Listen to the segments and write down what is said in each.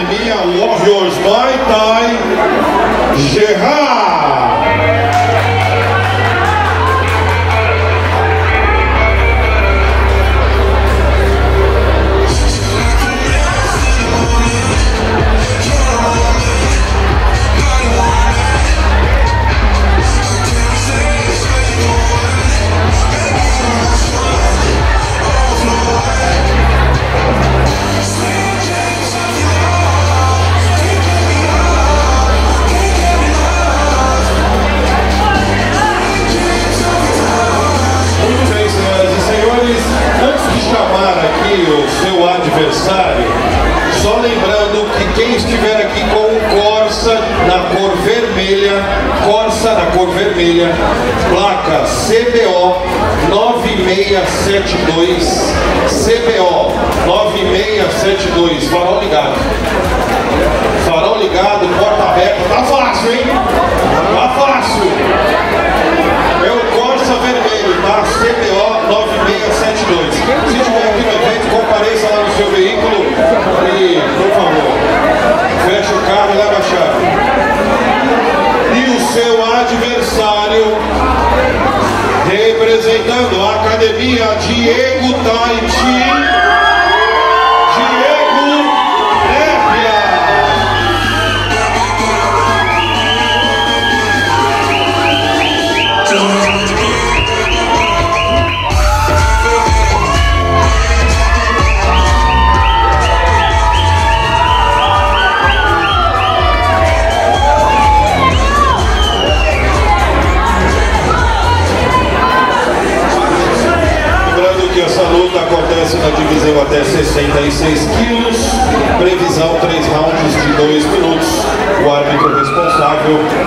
Academia Warriors Muay Thai, Gerard. Corsa na cor vermelha, placa CBO 9672, CBO 9672, farol ligado. Farol ligado, porta aberta, tá fácil, hein? Tá fácil. É o Corsa Vermelho, tá? CBO 9672. Se estiver aqui no evento, compareça lá no seu veículo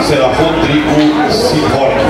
será Rodrigo Ciborgue.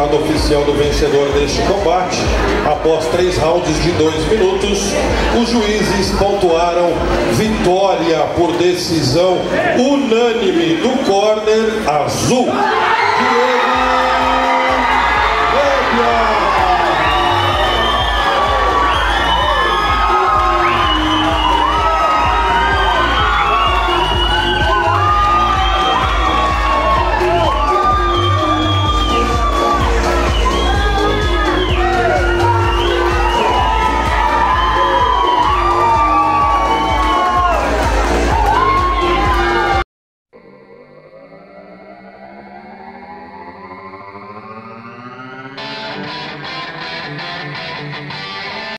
Resultado oficial do vencedor deste combate. Após três rounds de dois minutos, os juízes pontuaram vitória por decisão unânime do corner azul. Diego Lébia.